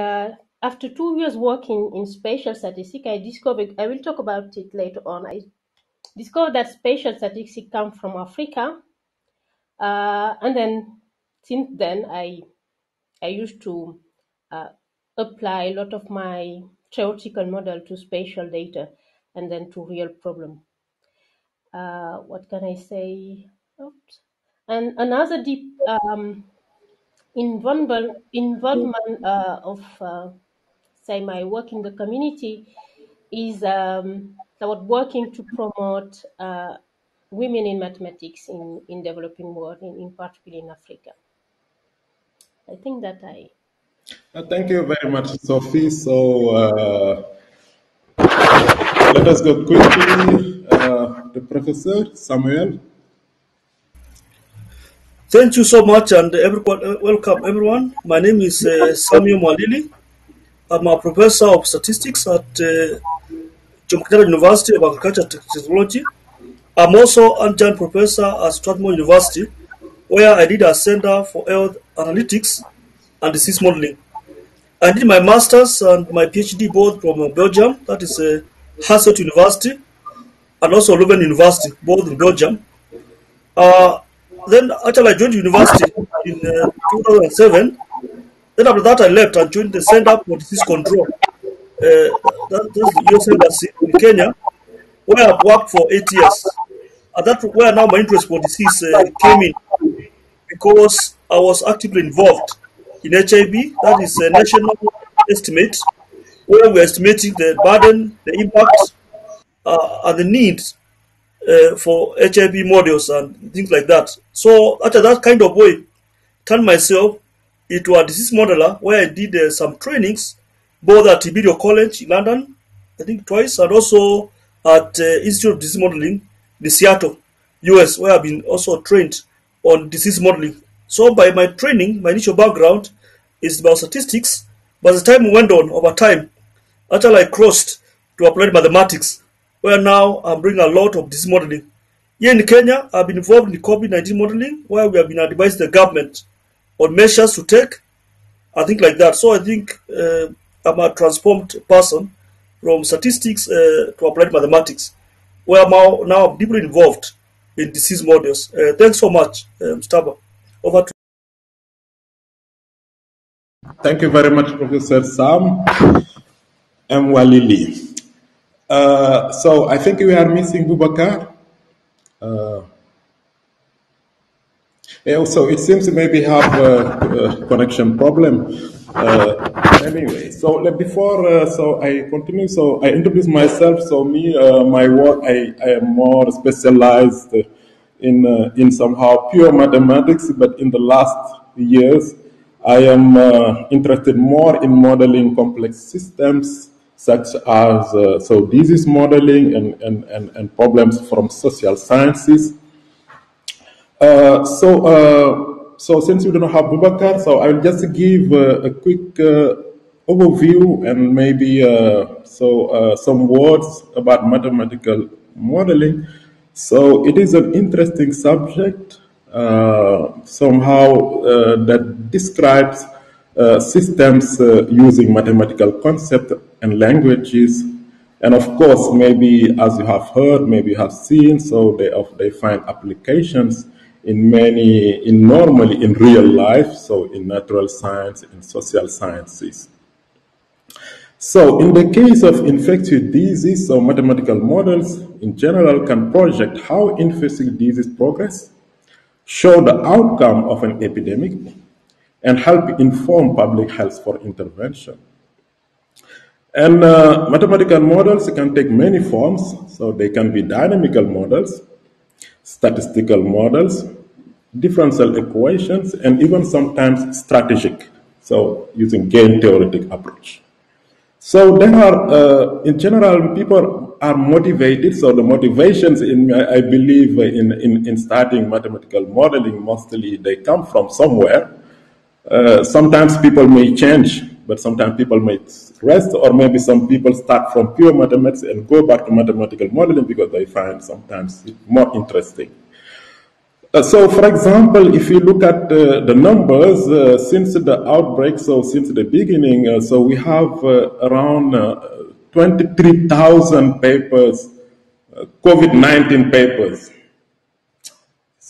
Uh, after two years working in spatial statistics, I discovered, I will talk about it later on. I discovered that spatial statistics come from Africa. Uh, and then since then, I, I used to uh, apply a lot of my theoretical model to spatial data and then to real problem. Uh, what can I say? Oops. And another deep um, involvement, involvement uh, of uh, say my work in the community is um, about working to promote uh, women in mathematics in, in developing world, in, in particular in Africa. I think that I. Uh, thank you very much, Sophie. So uh, let us go quickly. Uh, the professor, Samuel. Thank you so much, and everyone, uh, welcome everyone. My name is uh, Samuel Mwalili. I'm a professor of statistics at uh, Kenyatta University of Agriculture and Technology. I'm also adjunct professor at Strathmore University, where I did a Center for Health Analytics and Disease Modeling. I did my master's and my PhD both from Belgium, that is uh, Hasselt University, and also Leuven University, both in Belgium. Uh, then actually I joined university in uh, 2007. Then after that I left and joined the Center for Disease Control. Uh, that, that's the US Embassy in Kenya, where I've worked for eight years. And that's where now my interest for disease uh, came in because I was actively involved in HIV, that is a national estimate, where we're estimating the burden, the impact, uh, and the needs uh, for HIV models and things like that. So after that kind of way, turned myself into a disease modeler where I did uh, some trainings, both at Imperial College in London, I think twice, and also at uh, Institute of Disease Modeling in Seattle, US, where I've been also trained on disease modeling. So by my training, my initial background is about statistics, but as time went on over time, actually I crossed to applied mathematics, where now I'm doing a lot of disease modeling. Here in Kenya, I've been involved in COVID-19 modeling, where we have been advising the government on measures to take, and things like that. So I think uh, I'm a transformed person from statistics uh, to applied mathematics, where I'm now, now I'm deeply involved in disease models. Uh, thanks so much, um, Staba. Over to Thank you very much, Professor Sam Mwalili. Uh, so I think we are missing Bubacarr. Uh, yeah, so it seems to maybe have a, a connection problem. Uh, anyway, so before, uh, so I continue. So I introduce myself. So me, uh, my work, I, I am more specialized in uh, in somehow pure mathematics. But in the last years, I am interested more in modeling complex systems such as uh, so disease modeling and, and, and, and problems from social sciences. Uh, so, uh, so since we don't have Bubacarr, so I will just give uh, a quick uh, overview and maybe uh, so some words about mathematical modeling. So it is an interesting subject somehow that describes systems uh, using mathematical concepts and languages. And of course, maybe as you have heard, maybe you have seen, so they, they find applications in many, in normally in real life, so in natural science, in social sciences. So in the case of infectious disease, so mathematical models in general can project how infectious disease progress, show the outcome of an epidemic, and help inform public health for intervention. And uh, mathematical models can take many forms, so they can be dynamical models, statistical models, differential equations, and even sometimes strategic, so using game theoretic approach. So there are, uh, in general, people are motivated. So the motivations, in I believe, in, in, in starting mathematical modeling, mostly they come from somewhere. Uh, sometimes people may change, but sometimes people may rest, or maybe some people start from pure mathematics and go back to mathematical modeling because they find sometimes more interesting. Uh, so, for example, if you look at uh, the numbers uh, since the outbreak, so since the beginning, uh, so we have uh, around uh, 23,000 papers, COVID 19 papers.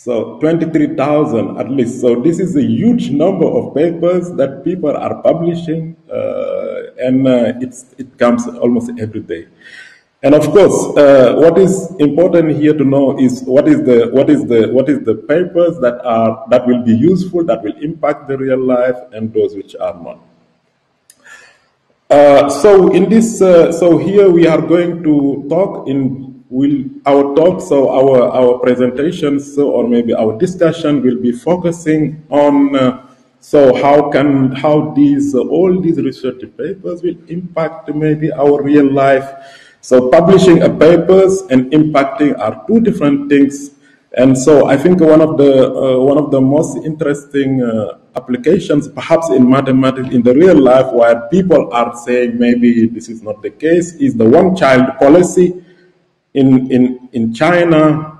So 23,000 at least. So this is a huge number of papers that people are publishing, and it comes almost every day. And of course, uh, what is important here to know is what is the what is the what is the papers that are that will be useful, that will impact the real life, and those which are not. Uh, so in this, uh, so here we are going to talk in will our talk, so our our presentations, or maybe our discussion will be focusing on. Uh, so how can how these all these research papers will impact maybe our real life so publishing a papers and impacting are two different things. And so I think one of the uh, one of the most interesting uh, applications, perhaps in mathematics, in the real life, where people are saying maybe this is not the case, is the one-child policy in in in China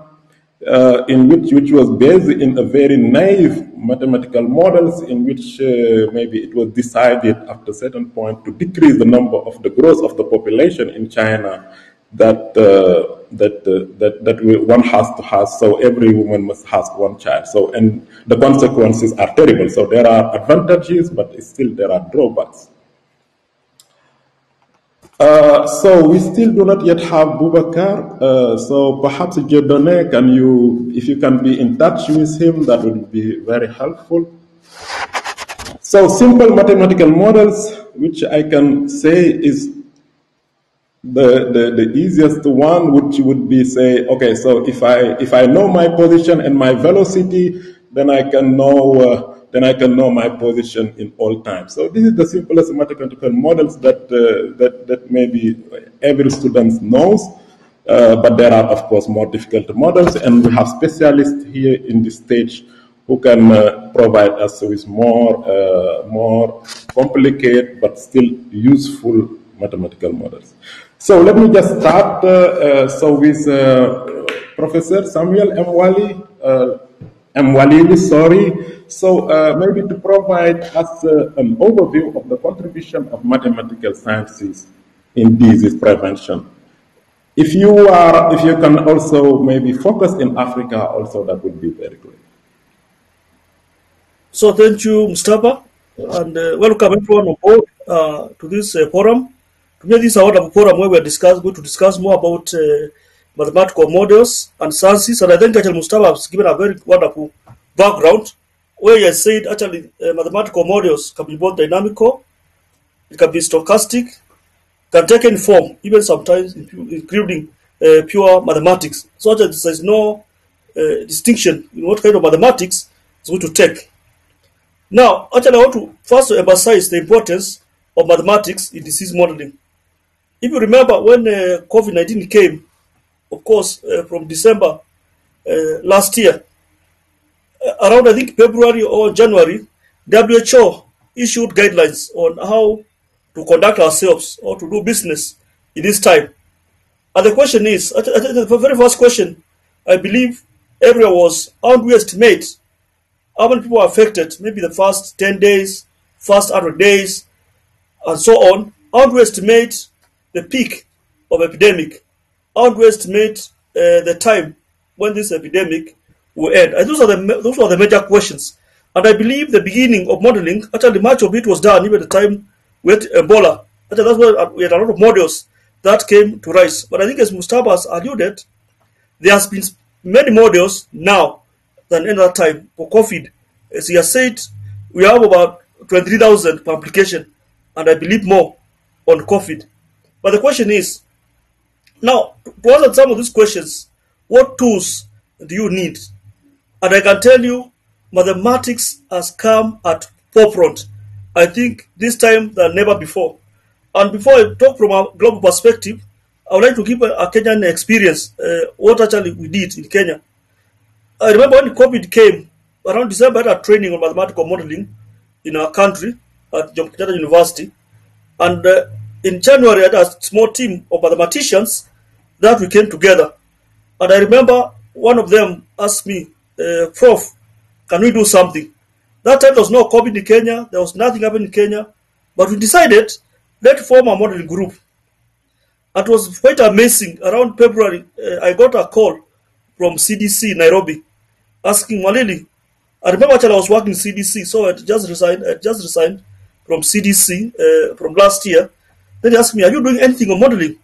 uh, in which, which was based in a very naive mathematical models in which uh, maybe it was decided after a certain point to decrease the number of the growth of the population in China that uh, that, uh, that that one has to have so every woman must have one child. So and the consequences are terrible. So there are advantages but still there are drawbacks uh, so we still do not yet have Bubacarr. Uh, so perhaps Jedone, can you, if you can be in touch with him, that would be very helpful. So simple mathematical models, which I can say is the, the, the easiest one, which would be say, okay, so if I if I know my position and my velocity, then I can know uh, then I can know my position in all times. So this is the simplest mathematical models that, uh, that, that maybe every student knows. Uh, but there are, of course, more difficult models, and we have specialists here in this stage who can uh, provide us with more, uh, more complicated but still useful mathematical models. So let me just start. Uh, uh, so with Professor Samuel Mwali, Wali, M. Sorry. So uh, maybe to provide us uh, an overview of the contribution of mathematical sciences in disease prevention. If you are, if you can also maybe focus in Africa, also that would be very good. So thank you, Mustafa, and uh, welcome everyone on board uh, to this uh, forum. Today, this is wonderful forum where we are discuss, going to discuss more about uh, mathematical models and sciences. And I think Achal Mustafa has given a very wonderful background where you said actually uh, mathematical models can be both dynamical, it can be stochastic, can take any form, even sometimes including uh, pure mathematics. So that there's no uh, distinction in what kind of mathematics it's going to take. Now, actually, I want to first emphasize the importance of mathematics in disease modeling. If you remember when uh, COVID 19 came, of course, uh, from December uh, last year, around I think February or January, WHO issued guidelines on how to conduct ourselves or to do business in this time. And the question is, the very first question, I believe everyone was, how do we estimate how many people are affected, maybe the first 10 days, first 100 days, and so on. How do we estimate the peak of epidemic? How do we estimate uh, the time when this epidemic And those are the those are the major questions. And I believe the beginning of modeling, actually much of it was done even at the time with Ebola. Actually, that's why uh, we had a lot of models that came to rise. But I think as Mustafa has alluded, there has been many models now than any other time for COVID. As he has said, we have about 23,000 per application, and I believe more on COVID. But the question is, now, to answer some of these questions, what tools do you need and I can tell you, mathematics has come at forefront. I think this time than never before. And before I talk from a global perspective, I would like to give a, Kenyan experience, uh, what actually we did in Kenya. I remember when COVID came, around December, I had a training on mathematical modeling in our country at Jomo Kenyatta University. And uh, in January, I had a small team of mathematicians that we came together. And I remember one of them asked me, uh, Prof, can we do something? That time there was no COVID in Kenya, there was nothing happening in Kenya, but we decided let's form a modeling group. It was quite amazing. Around February, uh, I got a call from CDC Nairobi asking Mwalili. I remember actually I was working in CDC, so I just resigned. I just resigned from CDC uh, from last year. Then he asked me, "Are you doing anything on modeling?"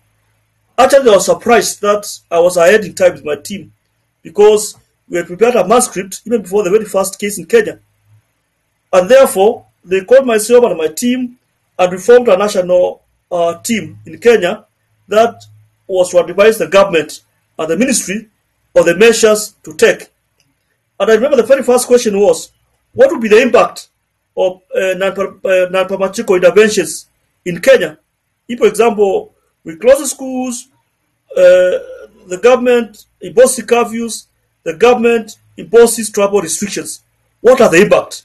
Actually, I was surprised that I was ahead in time with my team because we had prepared a manuscript even before the very first case in Kenya. And therefore, they called myself and my team and we formed a national uh, team in Kenya that was to advise the government and the ministry on the measures to take. And I remember the very first question was, what would be the impact of uh, non-pharmaceutical interventions in Kenya? If, for example, we close the schools, uh, the government imposes curfews, the government imposes travel restrictions. What are the impact?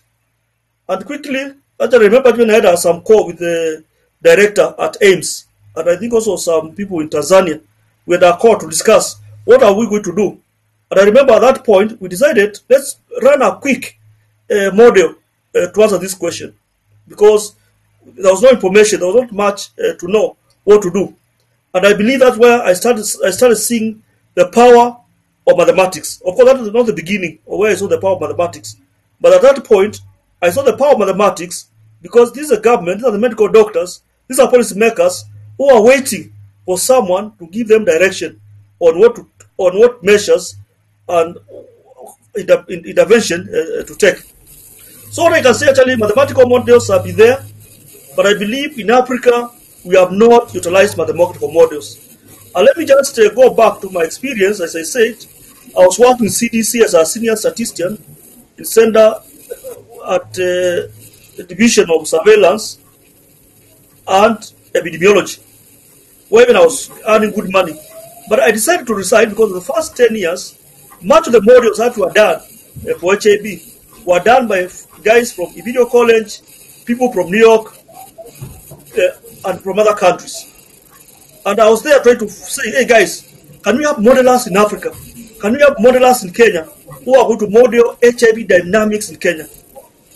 And quickly, I remember when I had uh, some call with the director at AIMS, and I think also some people in Tanzania, we had a call to discuss what are we going to do. And I remember at that point, we decided let's run a quick uh, model uh, to answer this question because there was no information, there was not much uh, to know what to do. And I believe that's where I started, I started seeing the power of mathematics. Of course, that was not the beginning of where I saw the power of mathematics. But at that point, I saw the power of mathematics because this is a government, these are the medical doctors, these are policymakers who are waiting for someone to give them direction on what on what measures and inter, intervention uh, to take. So what I can say actually, mathematical models have been there, but I believe in Africa we have not utilized mathematical models. And let me just uh, go back to my experience. As I said, I was working in CDC as a senior statistician in center at uh, the Division of Surveillance and Epidemiology, where even I was earning good money. But I decided to resign because the first 10 years, much of the modules that were done uh, for HAB were done by guys from Imperial College, people from New York, uh, and from other countries. And I was there trying to say, hey guys, can we have modelers in Africa? Can we have modelers in Kenya who are going to model HIV dynamics in Kenya?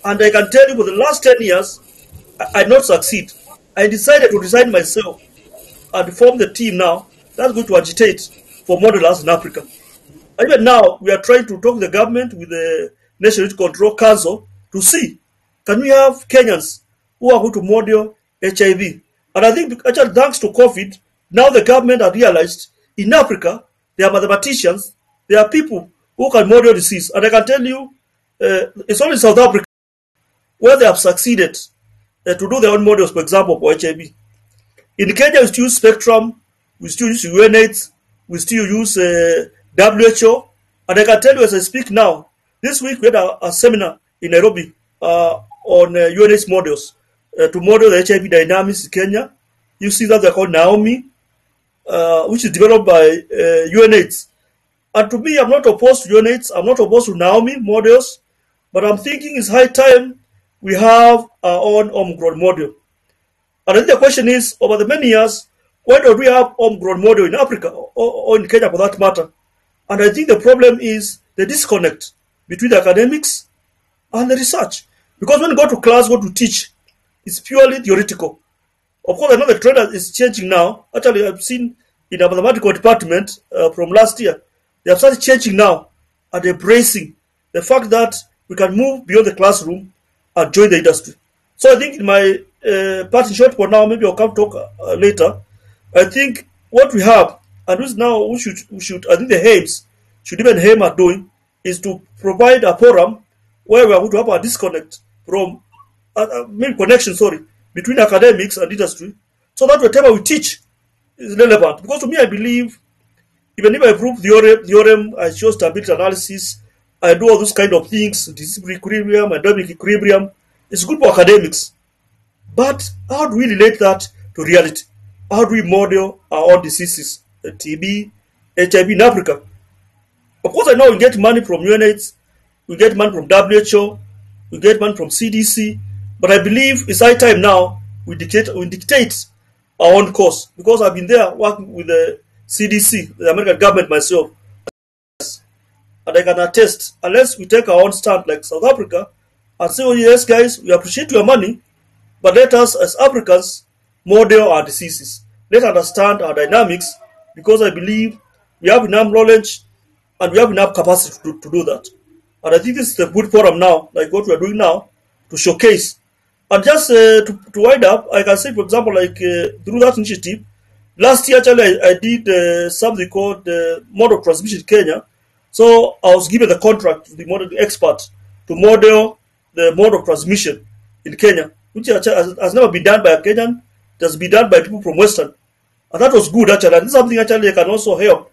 And I can tell you for the last 10 years, I, I did not succeed. I decided to resign myself and form the team now that's going to agitate for modelers in Africa. Even now, we are trying to talk to the government with the National Control Council to see can we have Kenyans who are going to model HIV. And I think actually thanks to COVID, now the government have realized in Africa there are mathematicians, there are people who can model disease. And I can tell you, uh, it's only South Africa where they have succeeded uh, to do their own models, for example, for HIV. In Kenya, we still use Spectrum, we still use UNAIDS, we still use uh, WHO. And I can tell you as I speak now, this week we had a, a seminar in Nairobi uh, on uh, UNAIDS models uh, to model the HIV dynamics in Kenya. You see that they're called Naomi, uh, which is developed by uh, UNAIDS. And to me, I'm not opposed to UNAIDS, I'm not opposed to Naomi models, but I'm thinking it's high time we have our own homegrown model. And then the question is, over the many years, why don't we have homegrown model in Africa or, or in Kenya for that matter? And I think the problem is the disconnect between the academics and the research. Because when you go to class, go to teach, it's purely theoretical. Of course, I know the trend is changing now. Actually, I've seen in the mathematical department uh, from last year, they have started changing now and embracing the fact that we can move beyond the classroom and join the industry. So I think in my uh, part in short for now, maybe I'll come talk uh, later. I think what we have, and which now we should, we should, I think the aims should even aim are doing, is to provide a forum where we are going to have a disconnect from, uh, uh, maybe connection, sorry, between academics and industry, so that whatever we teach is relevant. Because to me, I believe, even if I prove theorem, theorem I show stability analysis, I do all those kind of things, disciplinary equilibrium, endemic equilibrium, it's good for academics. But how do we relate that to reality? How do we model our own diseases, TB, HIV in Africa? Of course, I know we get money from UNAIDS, we get money from WHO, we get money from CDC, but I believe it's high time now we dictate, we dictate our own course because I've been there working with the CDC, the American government myself. and I can attest, unless we take our own stand like South Africa and say, oh, yes, guys, we appreciate your money, but let us, as Africans, model our diseases. Let's understand our dynamics because I believe we have enough knowledge and we have enough capacity to, to do that. And I think this is a good forum now, like what we're doing now, to showcase. And just uh, to, to wind up, I can say, for example, like uh, through that initiative, last year actually I, I did uh, something called uh, model transmission Kenya. So I was given the contract to the model expert to model the model transmission in Kenya, which has, has never been done by a Kenyan. It has been done by people from Western. And that was good actually. And something actually can also help.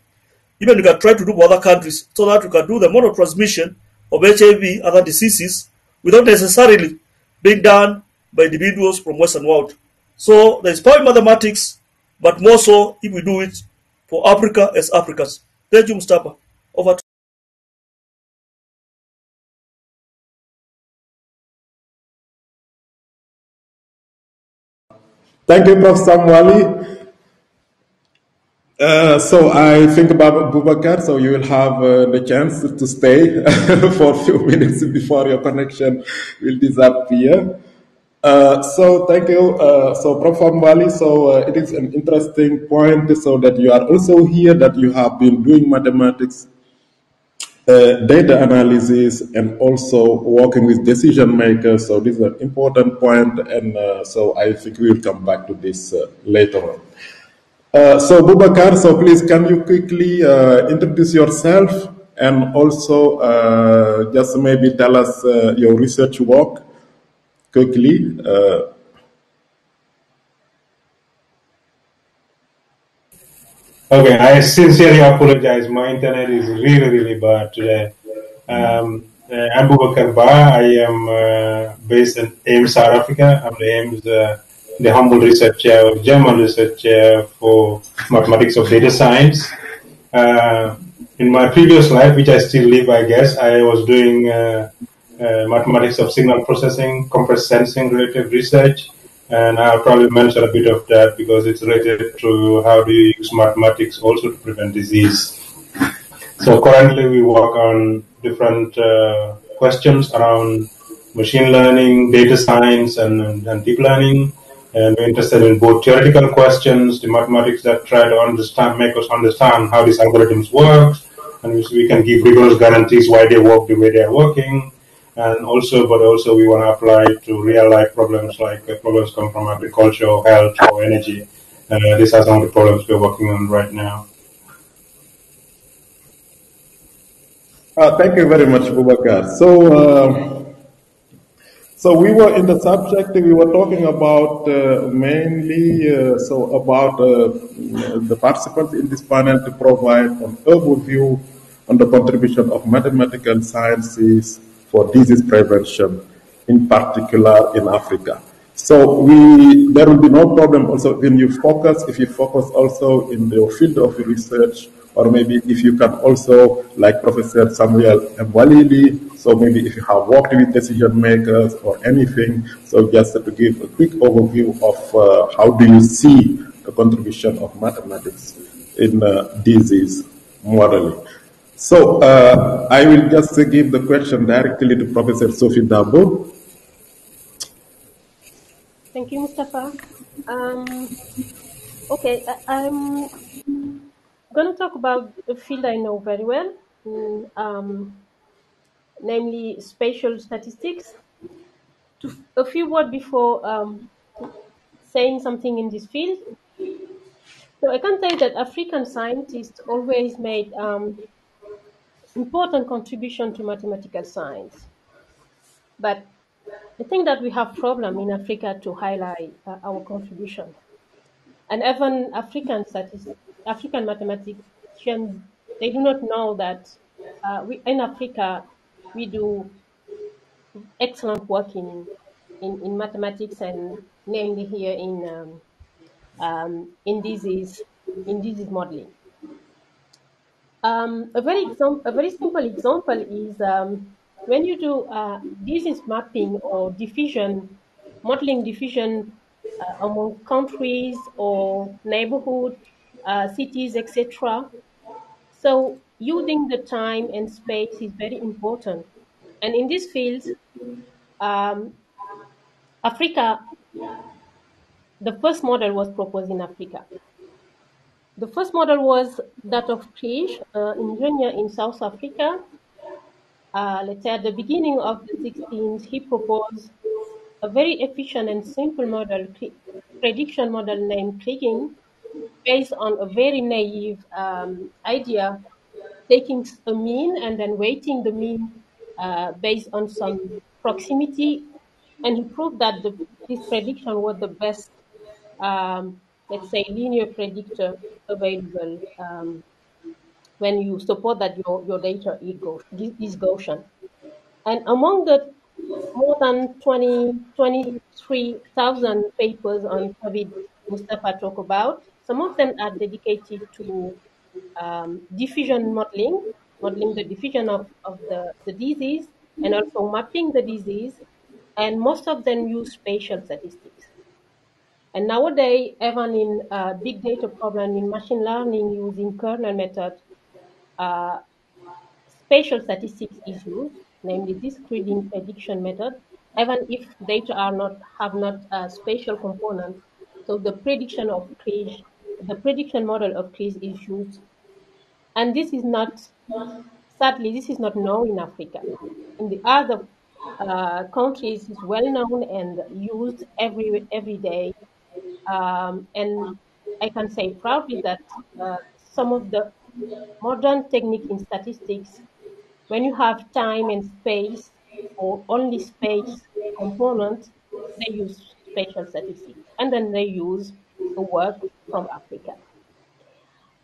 Even you can try to do for other countries so that you can do the mode of transmission of HIV, other diseases, without necessarily being done by individuals from Western world. So there is power mathematics, but more so if we do it for Africa as Africans. Thank you, Mustafa. Over to Thank you, Prof. Samwali. Uh, so I think about Bubacarr, so you will have uh, the chance to stay for a few minutes before your connection will disappear. Uh, so thank you. Uh, so Prof. Samwali, so uh, it is an interesting point so that you are also here, that you have been doing mathematics uh, data analysis and also working with decision makers. So this is an important point, and uh, so I think we will come back to this later on. So Bubacarr, so please can you quickly introduce yourself and also just maybe tell us your research work quickly. Okay, I sincerely apologize. My internet is really, really bad today. Um, uh, I'm Bubacarr Bah. I am uh, based in AIMS, South Africa. I'm the uh, the Humboldt research chair, German research chair for mathematics of data science. Uh, in my previous life, which I still live, I guess, I was doing uh, uh, mathematics of signal processing, compressed sensing related research and I'll probably mention a bit of that because it's related to how do you use mathematics also to prevent disease. So currently we work on different uh, questions around machine learning, data science, and, and deep learning. And we're interested in both theoretical questions, the mathematics that try to understand, make us understand how these algorithms work, and we can give rigorous guarantees why they work the way they are working and also, but also we want to apply to real life problems like uh, problems come from agriculture, health, or energy. Uh, these are some of the problems we're working on right now. Uh, thank you very much, Bubacarr. So, uh, so we were in the subject. We were talking about uh, mainly uh, so about the participants in this panel to provide an overview on the contribution of mathematical sciences for disease prevention, in particular in Africa. So we, there will be no problem also when you focus, if you focus also in the field of research, or maybe if you can also, like Professor Samuel Mwalili, so maybe if you have worked with decision makers or anything, so just to give a quick overview of uh, how do you see the contribution of mathematics in uh, disease modeling. So uh, I will just give the question directly to Professor Sophie Dabo. Thank you, Mustafa. Um, okay, I'm going to talk about a field I know very well, um, namely spatial statistics. To, a few words before um, saying something in this field. So I can say that African scientists always made um, important contribution to mathematical science. But I think that we have problem in Africa to highlight uh, our contribution. And even African African mathematicians, they do not know that uh, we, in Africa we do excellent work in, in, in mathematics and namely here in um, um, in disease in disease modeling. Um, a very exam- a very simple example is um, when you do uh, disease mapping or diffusion, modeling diffusion uh, among countries or neighborhood, uh, cities, etc. So using the time and space is very important. And in this field, um, Africa, the first model was proposed in Africa. The first model was that of Krige, uh, engineer in South Africa. Uh, let's say at the beginning of the 16th, he proposed a very efficient and simple model, prediction model named Kriging, based on a very naive um, idea, taking a mean and then weighting the mean uh, based on some proximity. And he proved that the, this prediction was the best, um, let's say, linear predictor available um, when you support that your, your data is Gaussian. And among the more than 20, 23,000 papers on COVID Mustafa talk about, some of them are dedicated to um, diffusion modeling, modeling the diffusion of, of the, the disease, and also mapping the disease. And most of them use spatial statistics. And nowadays, even in uh, big data problem in machine learning using kernel method, uh, spatial statistics is used, namely Kriging prediction method, even if data are not have not a spatial component. So the prediction of the prediction model of Krige is used, and this is not sadly this is not known in Africa. In the other uh, countries, it's well known and used every every day. Um, and I can say proudly that uh, some of the modern technique in statistics, when you have time and space or only space component, they use spatial statistics. And then they use the work from Africa.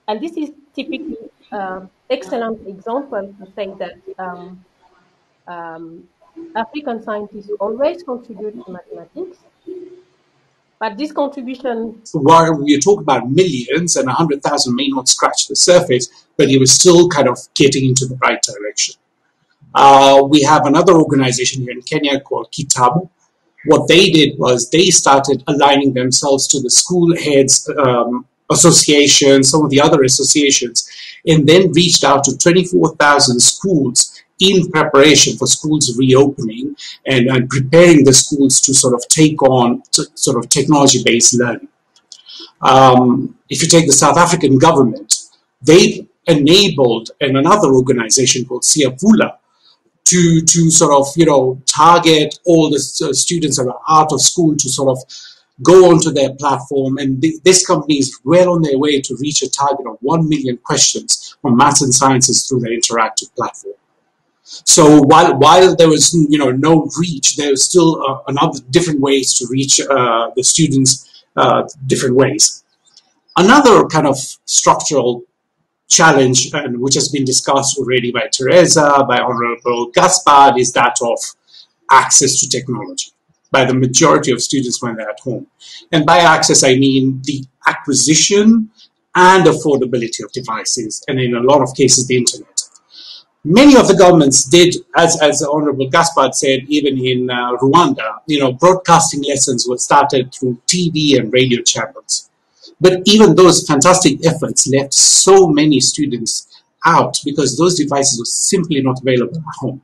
And this is typically uh, excellent example to say that um, um, African scientists always contribute to mathematics, but this contribution. While we talk about millions and 100,000 may not scratch the surface, but it was still kind of getting into the right direction. Uh, we have another organization here in Kenya called Kitabu. What they did was they started aligning themselves to the school heads um, association, some of the other associations, and then reached out to 24,000 schools in preparation for schools reopening and, and preparing the schools to sort of take on sort of technology-based learning. Um, if you take the South African government, they enabled and another organization called Siyavula to to sort of you know target all the uh, students that are out of school to sort of go onto their platform and th this company is well on their way to reach a target of 1 million questions on maths and sciences through their interactive platform. So while while there was you know no reach, there was still uh, another different ways to reach uh, the students uh, different ways. Another kind of structural challenge, and which has been discussed already by Teresa, by Honorable Gaspard, is that of access to technology by the majority of students when they're at home. And by access, I mean the acquisition and affordability of devices, and in a lot of cases, the internet. Many of the governments did, as, as Honorable Gaspard said, even in uh, Rwanda, you know, broadcasting lessons were started through TV and radio channels. But even those fantastic efforts left so many students out because those devices were simply not available at home.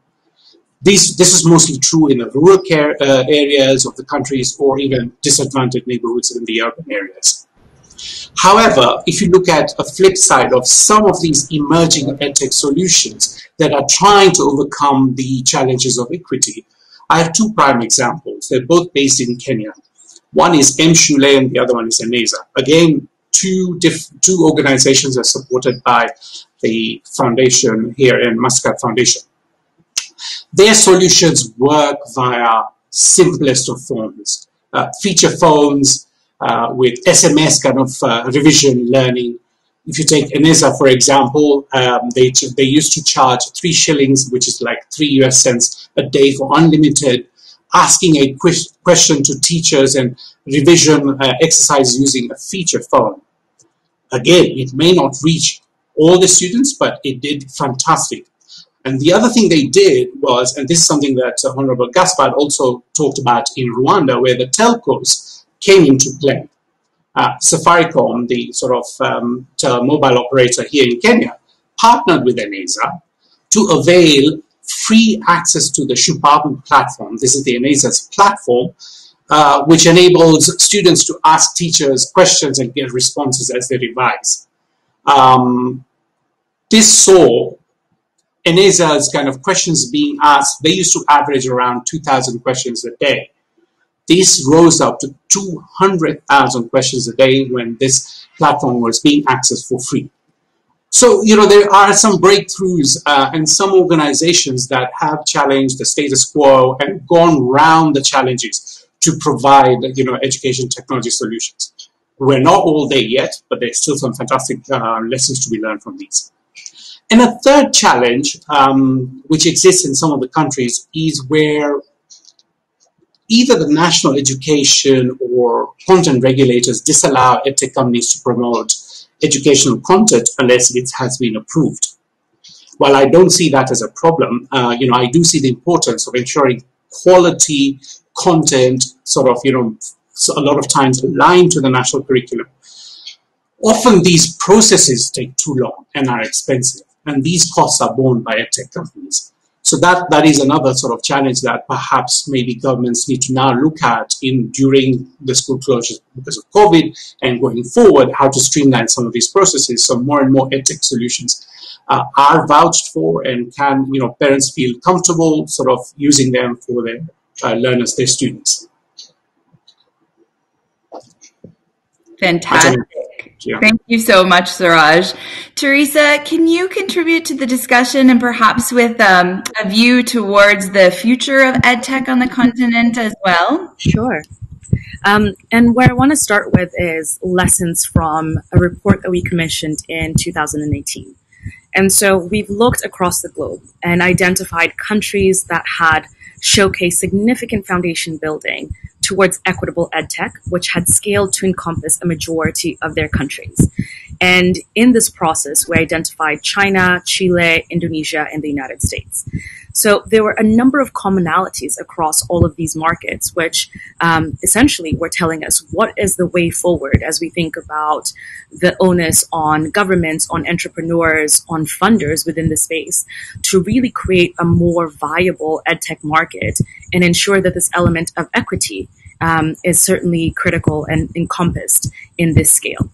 This, this is mostly true in the rural care, uh, areas of the countries or even disadvantaged neighborhoods in the urban areas. However, if you look at a flip side of some of these emerging edtech solutions that are trying to overcome the challenges of equity, I have two prime examples. They're both based in Kenya. One is M-Shule and the other one is Eneza. Again, two, two organizations are supported by the foundation here in Mastercard Foundation. Their solutions work via simplest of forms. Uh, feature phones uh, with SMS kind of uh, revision learning. If you take Eneza, for example, um, they, they used to charge three shillings, which is like three US cents a day for unlimited, asking a question to teachers and revision uh, exercise using a feature phone. Again, it may not reach all the students, but it did fantastic. And the other thing they did was, and this is something that uh, Honorable Gaspard also talked about in Rwanda, where the telcos came into play. Uh, Safaricom, the sort of um, mobile operator here in Kenya, partnered with Eneza to avail free access to the Shupavu platform. This is the Eneza's platform, uh, which enables students to ask teachers questions and get responses as they revise. Um, this saw Eneza's kind of questions being asked, they used to average around 2,000 questions a day. This rose up to 200,000 questions a day when this platform was being accessed for free. So, you know, there are some breakthroughs uh, and some organizations that have challenged the status quo and gone around the challenges to provide, you know, education technology solutions. We're not all there yet, but there's still some fantastic uh, lessons to be learned from these. And a third challenge, um, which exists in some of the countries, is where either the national education or content regulators disallow edtech companies to promote educational content unless it has been approved. While I don't see that as a problem, uh, you know, I do see the importance of ensuring quality content, sort of, you know, a lot of times aligned to the national curriculum. Often these processes take too long and are expensive, and these costs are borne by edtech companies. So that, that is another sort of challenge that perhaps maybe governments need to now look at in during the school closures because of COVID and going forward, how to streamline some of these processes so more and more edtech solutions uh, are vouched for and can, you know, parents feel comfortable sort of using them for their uh, learners, their students. Fantastic. Yeah. Thank you so much, Suraj. Teresa, can you contribute to the discussion and perhaps with um, a view towards the future of EdTech on the continent as well? Sure. Um, and where I want to start with is lessons from a report that we commissioned in 2018. And so we've looked across the globe and identified countries that had showcased significant foundation building towards equitable edtech, which had scaled to encompass a majority of their countries. And in this process, we identified China, Chile, Indonesia, and the United States. So there were a number of commonalities across all of these markets, which um, essentially were telling us what is the way forward as we think about the onus on governments, on entrepreneurs, on funders within the space to really create a more viable edtech market and ensure that this element of equity um, is certainly critical and encompassed in this scale.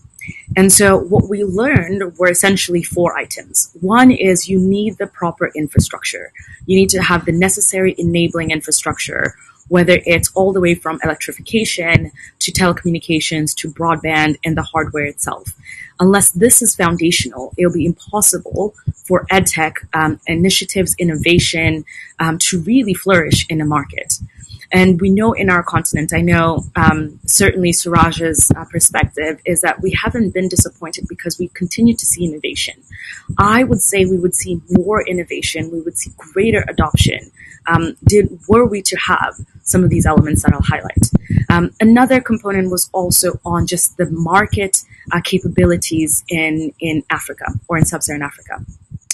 And so what we learned were essentially four items. One is you need the proper infrastructure. You need to have the necessary enabling infrastructure, whether it's all the way from electrification to telecommunications to broadband and the hardware itself. Unless this is foundational, it'll be impossible for edtech um, initiatives, innovation um, to really flourish in a market. And we know in our continent, I know um, certainly Suraj's uh, perspective is that we haven't been disappointed because we continue to see innovation. I would say we would see more innovation, we would see greater adoption. Um, did were we to have some of these elements that I'll highlight. Um, another component was also on just the market uh, capabilities in in Africa or in sub-Saharan Africa.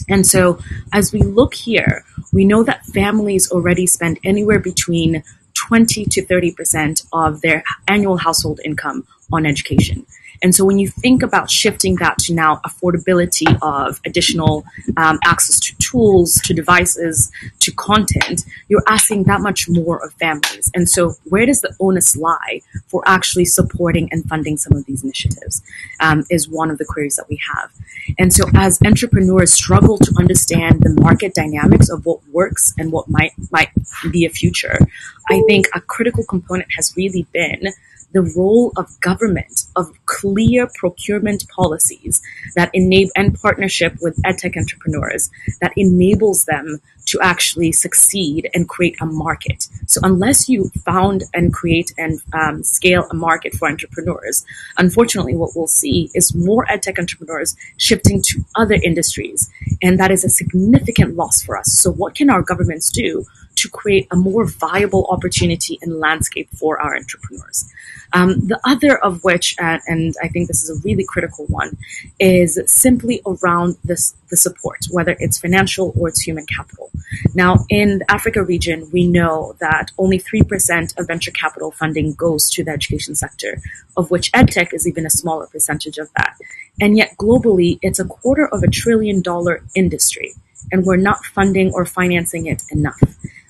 And so, as we look here, we know that families already spend anywhere between 20 to 30% of their annual household income on education. And so when you think about shifting that to now affordability of additional um, access to tools, to devices, to content, you're asking that much more of families. And so where does the onus lie for actually supporting and funding some of these initiatives um, is one of the queries that we have. And so as entrepreneurs struggle to understand the market dynamics of what works and what might, might be a future, I think a critical component has really been the role of government, of clear procurement policies that enable and partnership with edtech entrepreneurs that enables them to actually succeed and create a market. So unless you found and create and um, scale a market for entrepreneurs, unfortunately, what we'll see is more edtech entrepreneurs shifting to other industries, and that is a significant loss for us. So what can our governments do to create a more viable opportunity and landscape for our entrepreneurs. Um, the other of which, uh, and I think this is a really critical one, is simply around this, the support, whether it's financial or it's human capital. Now, in the Africa region, we know that only 3% of venture capital funding goes to the education sector, of which edtech is even a smaller percentage of that. And yet globally, it's a quarter of a trillion dollar industry, and we're not funding or financing it enough.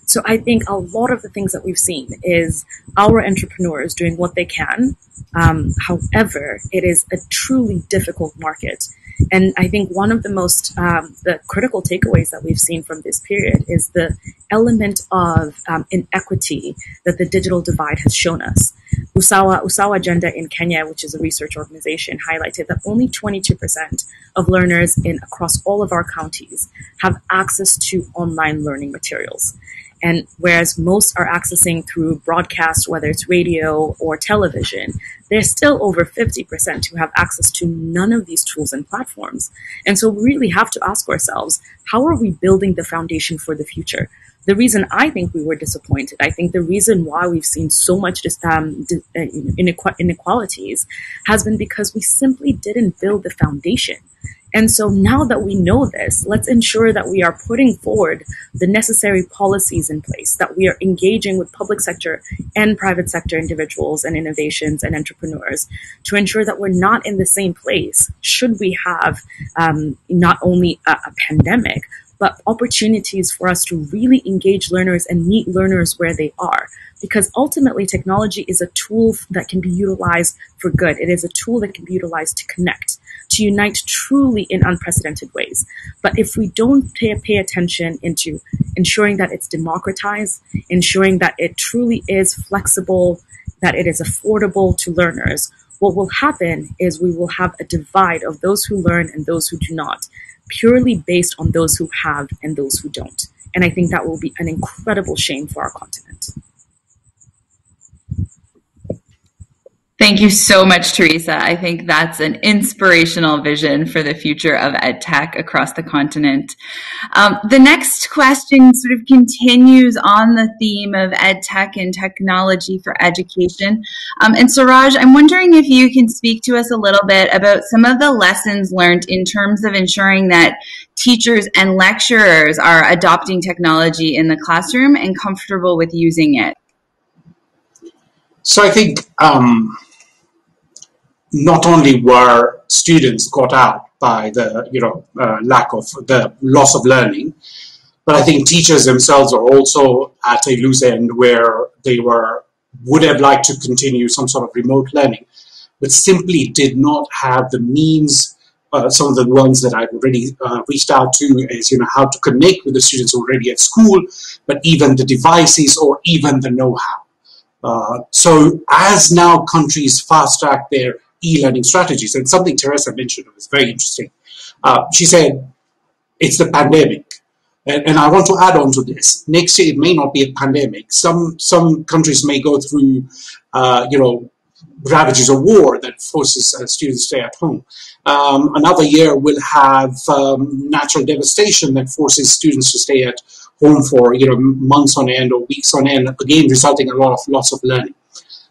So I think a lot of the things that we've seen is our entrepreneurs doing what they can. Um, however, it is a truly difficult market. And I think one of the most um, the critical takeaways that we've seen from this period is the element of um, inequity that the digital divide has shown us. Usawa, Usawa Agenda in Kenya, which is a research organization, highlighted that only 22% of learners in across all of our counties have access to online learning materials. And whereas most are accessing through broadcast, whether it's radio or television, there's still over 50% who have access to none of these tools and platforms. And so we really have to ask ourselves, how are we building the foundation for the future? The reason I think we were disappointed, I think the reason why we've seen so much um, inequalities has been because we simply didn't build the foundation. And so now that we know this, let's ensure that we are putting forward the necessary policies in place, that we are engaging with public sector and private sector individuals and innovations and entrepreneurs to ensure that we're not in the same place should we have um, not only a, a pandemic, but opportunities for us to really engage learners and meet learners where they are. Because ultimately, technology is a tool that can be utilized for good. It is a tool that can be utilized to connect to unite truly in unprecedented ways. But if we don't pay, pay attention into ensuring that it's democratized, ensuring that it truly is flexible, that it is affordable to learners, what will happen is we will have a divide of those who learn and those who do not, purely based on those who have and those who don't. And I think that will be an incredible shame for our continent. Thank you so much, Teresa. I think that's an inspirational vision for the future of EdTech across the continent. Um, the next question sort of continues on the theme of EdTech and technology for education. Um, and Suraj, I'm wondering if you can speak to us a little bit about some of the lessons learned in terms of ensuring that teachers and lecturers are adopting technology in the classroom and comfortable with using it. So I think um, not only were students caught out by the you know uh, lack of the loss of learning, but I think teachers themselves are also at a loose end where they were would have liked to continue some sort of remote learning, but simply did not have the means. Uh, some of the ones that I've already uh, reached out to is you know how to connect with the students already at school, but even the devices or even the know-how. Uh, so as now countries fast track their e-learning strategies. And something Teresa mentioned was very interesting. Uh, she said, it's the pandemic. And, and, I want to add on to this. Next year, it may not be a pandemic. Some, some countries may go through, uh, you know, ravages of war that forces uh, students to stay at home. Um, another year will have um, natural devastation that forces students to stay at home for, you know, months on end or weeks on end, again, resulting in a lot of loss of learning.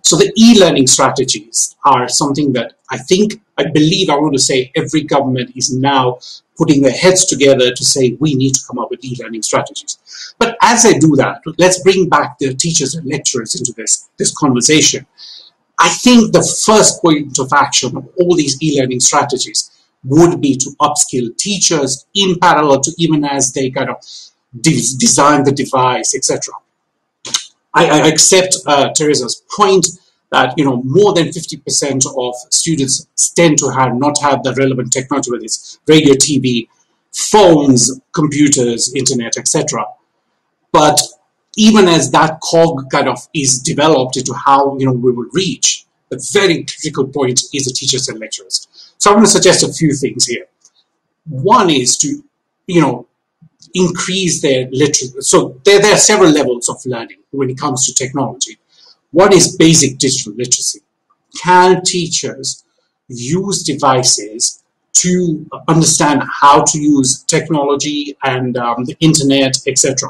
So the e-learning strategies are something that I think, I believe, I want to say every government is now putting their heads together to say we need to come up with e-learning strategies. But as they do that, let's bring back the teachers and lecturers into this, this conversation. I think the first point of action of all these e-learning strategies would be to upskill teachers in parallel to even as they kind of de design the device, etc. I, I accept uh, Teresa's point that you know more than 50% of students tend to have not have the relevant technology, whether it's radio, TV, phones, computers, internet, etc. But even as that cog kind of is developed into how you know we will reach, the very critical point is the teachers and lecturers. So I'm going to suggest a few things here. One is to you know increase their literacy. So there, there are several levels of learning when it comes to technology. One is basic digital literacy. Can teachers use devices to understand how to use technology and um, the internet, etc.?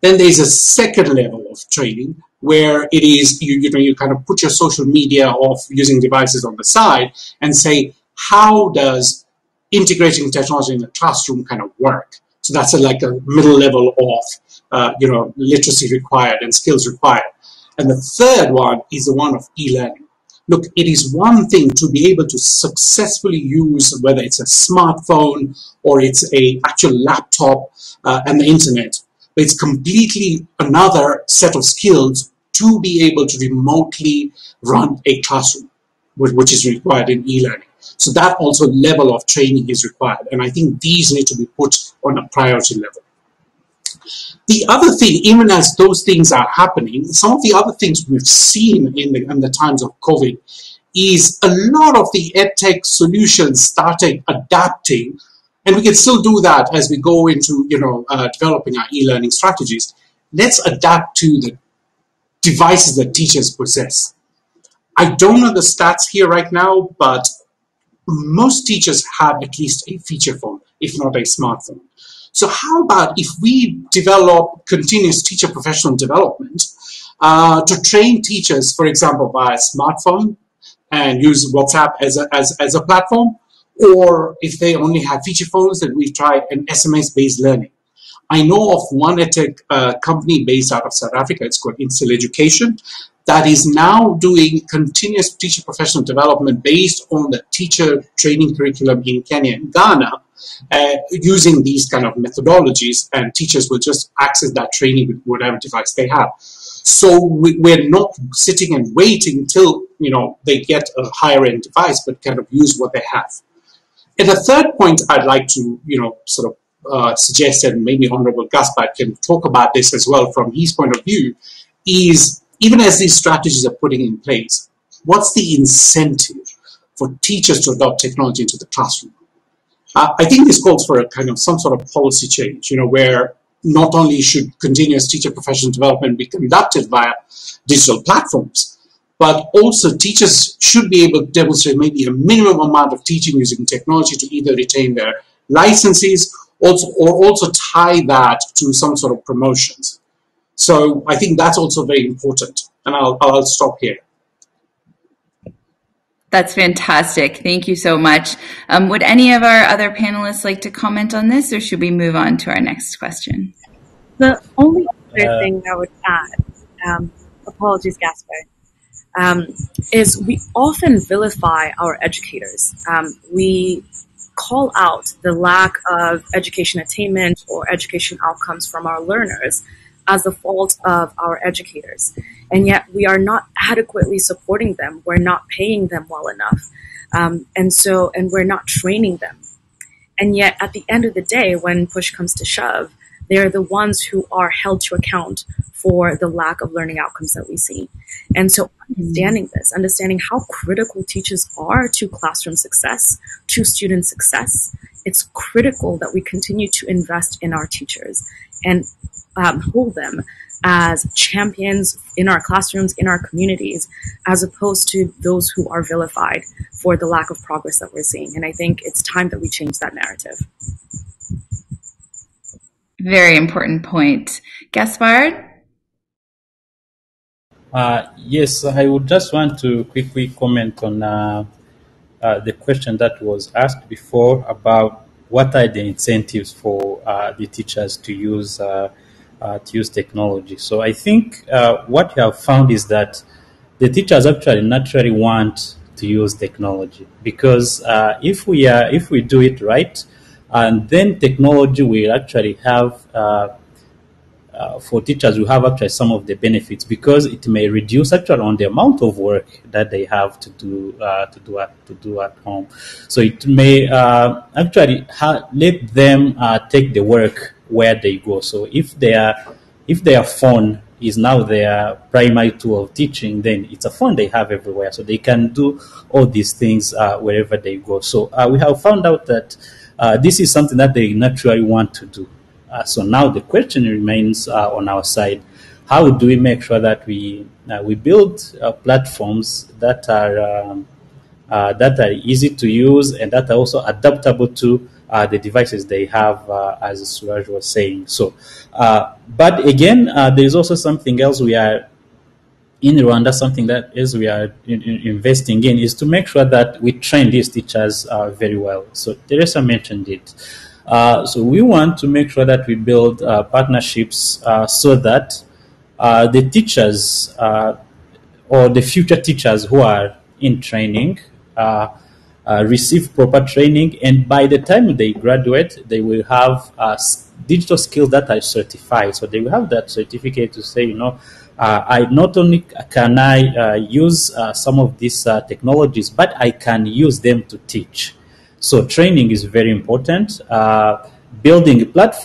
Then there's a second level of training where it is you, you know you kind of put your social media off using devices on the side and say how does integrating technology in the classroom kind of work so that's a, like a middle level of uh, you know literacy required and skills required and the third one is the one of e-learning look it is one thing to be able to successfully use whether it's a smartphone or it's a actual laptop uh, and the internet But it's completely another set of skills to be able to remotely run a classroom, which is required in e-learning. So that also level of training is required. And I think these need to be put on a priority level. The other thing, even as those things are happening, some of the other things we've seen in the, in the times of COVID is a lot of the edtech solutions started adapting and we can still do that as we go into, you know, uh, developing our e-learning strategies. Let's adapt to the devices that teachers possess. I don't know the stats here right now, but most teachers have at least a feature phone, if not a smartphone. So how about if we develop continuous teacher professional development uh, to train teachers, for example, via smartphone and use WhatsApp as a, as, as a platform, or if they only have feature phones, then we try an SMS-based learning. I know of one edtech uh, company based out of South Africa, it's called Instill Education, that is now doing continuous teacher professional development based on the teacher training curriculum in Kenya and Ghana, uh, using these kind of methodologies, and teachers will just access that training with whatever device they have. So we, we're not sitting and waiting till you know they get a higher end device, but kind of use what they have. And the third point I'd like to, you know, sort of uh, suggest, and maybe Honorable Gaspard can talk about this as well from his point of view, is even as these strategies are putting in place, what's the incentive for teachers to adopt technology into the classroom? Uh, I think this calls for a kind of some sort of policy change, you know, where not only should continuous teacher professional development be conducted via digital platforms, but also teachers should be able to demonstrate maybe a minimum amount of teaching using technology to either retain their licenses also, or also tie that to some sort of promotions. So I think that's also very important. And I'll, I'll stop here. That's fantastic. Thank you so much. Um, would any of our other panelists like to comment on this, or should we move on to our next question? The only other uh, thing I would add, um, apologies, Gaspard, um, is we often vilify our educators. Um, we call out the lack of education attainment or education outcomes from our learners as the fault of our educators. And yet we are not adequately supporting them. We're not paying them well enough. Um, and so, and we're not training them. And yet at the end of the day, when push comes to shove, they're the ones who are held to account for the lack of learning outcomes that we see. And so understanding this, understanding how critical teachers are to classroom success, to student success, it's critical that we continue to invest in our teachers and um, hold them as champions in our classrooms, in our communities, as opposed to those who are vilified for the lack of progress that we're seeing. And I think it's time that we change that narrative. Very important point. Gaspard? Uh, yes, I would just want to quickly comment on uh, uh, the question that was asked before about what are the incentives for uh, the teachers to use uh, uh, to use technology. So I think what you have found is that the teachers actually naturally want to use technology because if we are if we do it right, and then technology will actually have uh, for teachers, we have actually some of the benefits because it may reduce actually on the amount of work that they have to do uh, to do at, to do at home. So it may uh, actually let them uh, take the work where they go. So if their if their phone is now their primary tool of teaching, then it's a phone they have everywhere, so they can do all these things uh, wherever they go. So uh, we have found out that this is something that they naturally want to do. Uh, so now the question remains uh, on our side: How do we make sure that we uh, we build platforms that are um, that are easy to use and that are also adaptable to uh, the devices they have, uh, as Suraj was saying. So, uh, but again, uh, there is also something else we are in Rwanda, something that is we are in, in investing in is to make sure that we train these teachers uh, very well. So Teresa mentioned it. Uh, so we want to make sure that we build partnerships so that the teachers or the future teachers who are in training receive proper training, and by the time they graduate, they will have digital skills that are certified. So they will have that certificate to say, you know, uh, I not only can I uh, use uh, some of these technologies, but I can use them to teach. So training is very important. building a platform